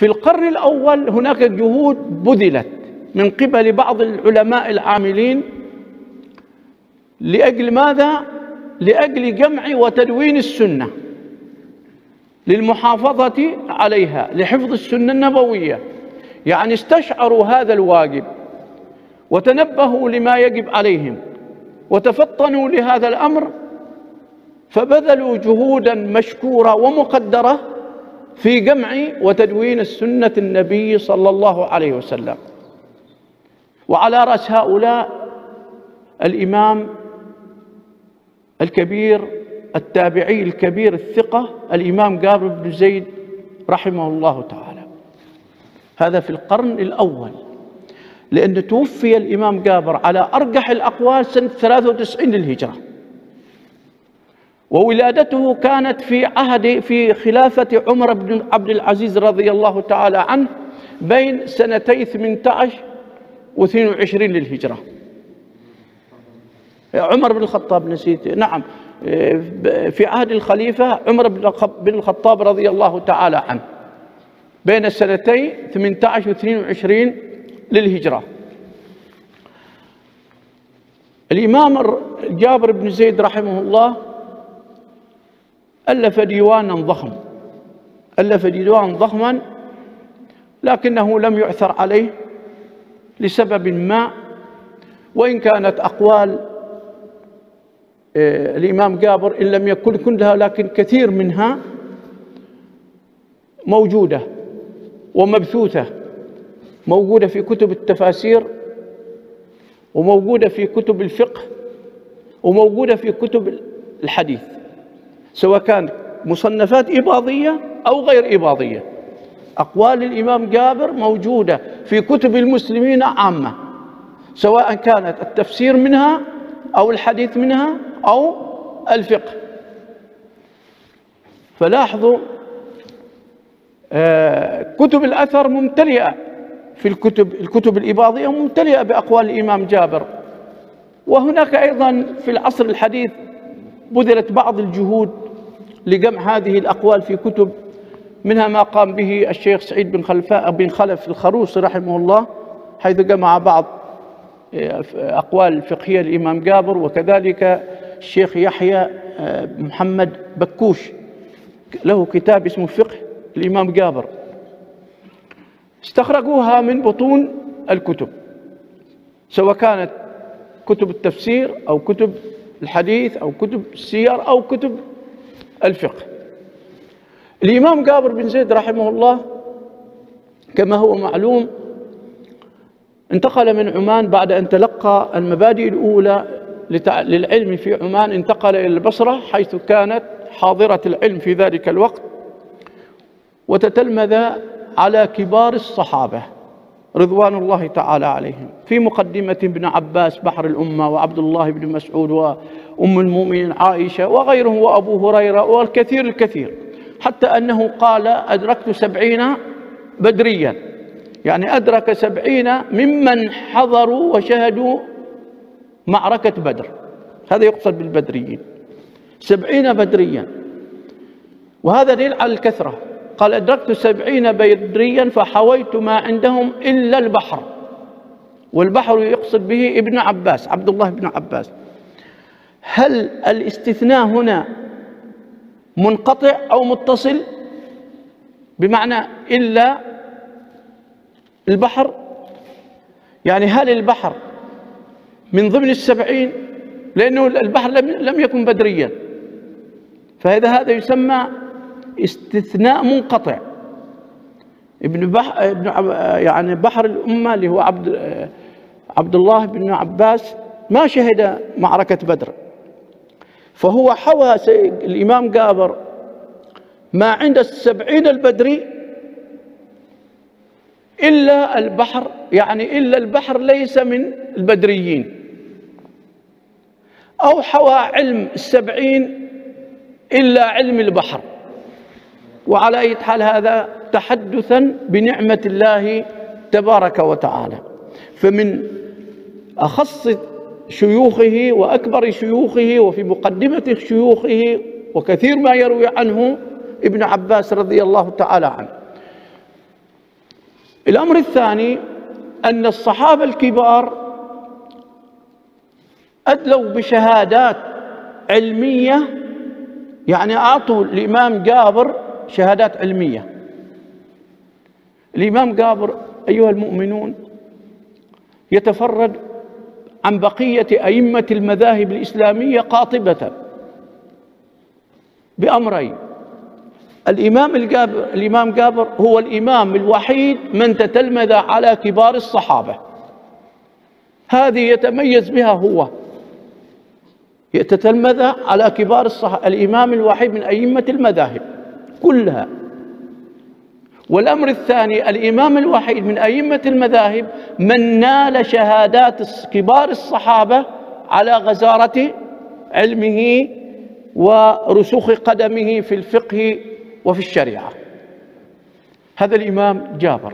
في القرن الأول هناك جهود بذلت من قبل بعض العلماء العاملين لأجل ماذا؟ لأجل جمع وتدوين السنة للمحافظة عليها لحفظ السنة النبوية يعني استشعروا هذا الواجب وتنبهوا لما يجب عليهم وتفطنوا لهذا الأمر فبذلوا جهودا مشكورة ومقدرة في جمع وتدوين السنة النبي صلى الله عليه وسلم. وعلى رأس هؤلاء الإمام الكبير التابعي الكبير الثقة الإمام جابر بن زيد رحمه الله تعالى. هذا في القرن الأول لأن توفي الإمام جابر على أرجح الأقوال سنة 93 للهجرة. وولادته كانت في عهد في خلافة عمر بن عبد العزيز رضي الله تعالى عنه بين سنتي 18 و 22 للهجرة. عمر بن الخطاب نسيت. نعم. في عهد الخليفة عمر بن الخطاب رضي الله تعالى عنه بين السنتين 18 و 22 للهجرة. الإمام جابر بن زيد رحمه الله ألف ديوانا ضخم. ألف ديوانا ضخما لكنه لم يعثر عليه لسبب ما وإن كانت أقوال آه، الإمام جابر إن لم يكن كلها لكن كثير منها موجودة ومبثوثة موجودة في كتب التفاسير وموجودة في كتب الفقه وموجودة في كتب الحديث. سواء كان مصنفات إباضية أو غير إباضية. أقوال الإمام جابر موجودة في كتب المسلمين عامة سواء كانت التفسير منها أو الحديث منها أو الفقه. فلاحظوا آه، كتب الأثر ممتلئة في الكتب الكتب الإباضية ممتلئة بأقوال الإمام جابر. وهناك أيضا في العصر الحديث بذلت بعض الجهود لجمع هذه الأقوال في كتب منها ما قام به الشيخ سعيد بن خلفاء بن خلف الخروصي رحمه الله حيث جمع بعض آه، أقوال الفقهية للإمام جابر وكذلك الشيخ يحيى آه، محمد بكوش. له كتاب اسمه فقه الإمام جابر. استخرجوها من بطون الكتب سواء كانت كتب التفسير أو كتب الحديث أو كتب السير أو كتب الفقه. الإمام جابر بن زيد رحمه الله كما هو معلوم انتقل من عمان بعد أن تلقى المبادئ الأولى للعلم في عمان انتقل إلى البصرة حيث كانت حاضرة العلم في ذلك الوقت وتتلمذ على كبار الصحابة. رضوان الله تعالى عليهم. في مقدمة ابن عباس بحر الأمة وعبد الله بن مسعود وأم المؤمنين عائشة وغيرهم وأبو هريرة والكثير الكثير. حتى أنه قال أدركت سبعين بدريا. يعني أدرك سبعين ممن حضروا وشهدوا معركة بدر. هذا يقصد بالبدريين. سبعين بدريا. وهذا دليل على الكثرة. قال أدركت سبعين بدريا فحويت ما عندهم إلا البحر والبحر يقصد به ابن عباس عبد الله بن عباس. هل الاستثناء هنا منقطع أو متصل؟ بمعنى إلا البحر؟ يعني هل البحر من ضمن السبعين؟ لأنه البحر لم يكن بدريا. فإذا هذا يسمى استثناء منقطع. ابن بحر ابن يعني بحر الأمة اللي هو عبد عبد الله بن عباس ما شهد معركة بدر. فهو حوى الإمام جابر ما عند السبعين البدري إلا البحر يعني إلا البحر ليس من البدريين. أو حوى علم السبعين إلا علم البحر. وعلى أي حال هذا تحدثا بنعمة الله تبارك وتعالى. فمن أخص شيوخه وأكبر شيوخه وفي مقدمة شيوخه وكثير ما يروي عنه ابن عباس رضي الله تعالى عنه. الأمر الثاني أن الصحابة الكبار أدلوا بشهادات علمية يعني أعطوا الإمام جابر شهادات علمية. الإمام جابر أيها المؤمنون يتفرد عن بقية أئمة المذاهب الإسلامية قاطبة بأمرين. الإمام الجابر الإمام جابر هو الإمام الوحيد من تتلمذ على كبار الصحابة. هذه يتميز بها هو. يتتلمذ على كبار الصحابة الإمام الوحيد من أئمة المذاهب. كلها. والأمر الثاني الإمام الوحيد من أئمة المذاهب من نال شهادات كبار الصحابة على غزارة علمه ورسوخ قدمه في الفقه وفي الشريعة. هذا الإمام جابر.